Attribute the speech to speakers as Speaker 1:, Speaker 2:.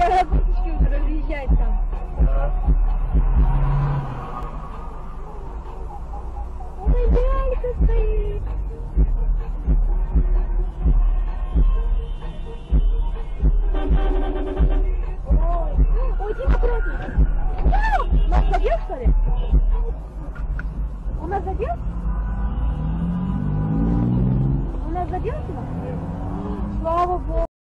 Speaker 1: Я работочки уже разъезжает там. Ой, лялька стоит. Ой, ой, Дима. Нас задел, что ли? Он нас задел? Он нас задел, Дима?